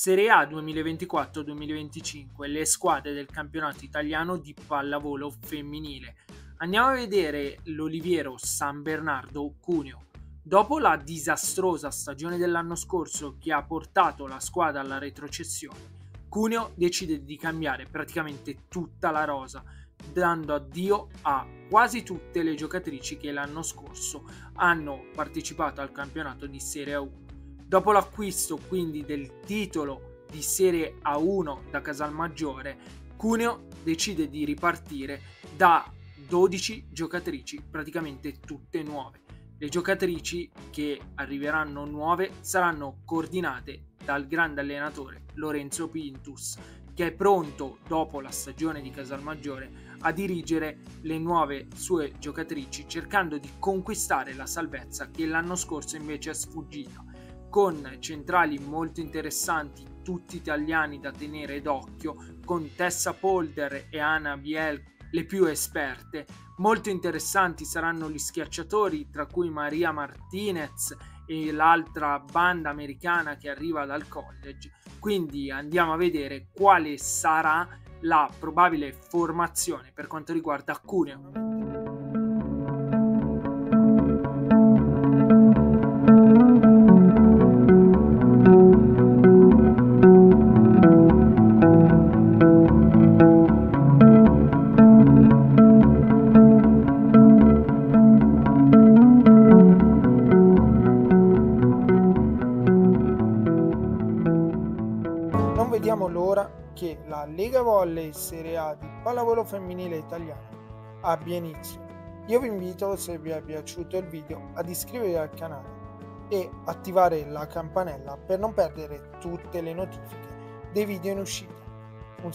Serie A 2024-2025, le squadre del campionato italiano di pallavolo femminile. Andiamo a vedere l'Oliviero San Bernardo Cuneo. Dopo la disastrosa stagione dell'anno scorso che ha portato la squadra alla retrocessione, Cuneo decide di cambiare praticamente tutta la rosa, dando addio a quasi tutte le giocatrici che l'anno scorso hanno partecipato al campionato di Serie A1 Dopo l'acquisto quindi del titolo di Serie A1 da Casalmaggiore, Cuneo decide di ripartire da 12 giocatrici, praticamente tutte nuove. Le giocatrici che arriveranno nuove saranno coordinate dal grande allenatore Lorenzo Pintus, che è pronto dopo la stagione di Casalmaggiore a dirigere le nuove sue giocatrici cercando di conquistare la salvezza che l'anno scorso invece è sfuggita con centrali molto interessanti, tutti italiani da tenere d'occhio, con Tessa Polder e Anna Biel le più esperte. Molto interessanti saranno gli schiacciatori, tra cui Maria Martinez e l'altra banda americana che arriva dal college. Quindi andiamo a vedere quale sarà la probabile formazione per quanto riguarda Cuneo. Non vediamo l'ora che la Lega Volley Serie A di pallavolo femminile italiana abbia inizio. Io vi invito, se vi è piaciuto il video, ad iscrivervi al canale e attivare la campanella per non perdere tutte le notifiche dei video in uscita.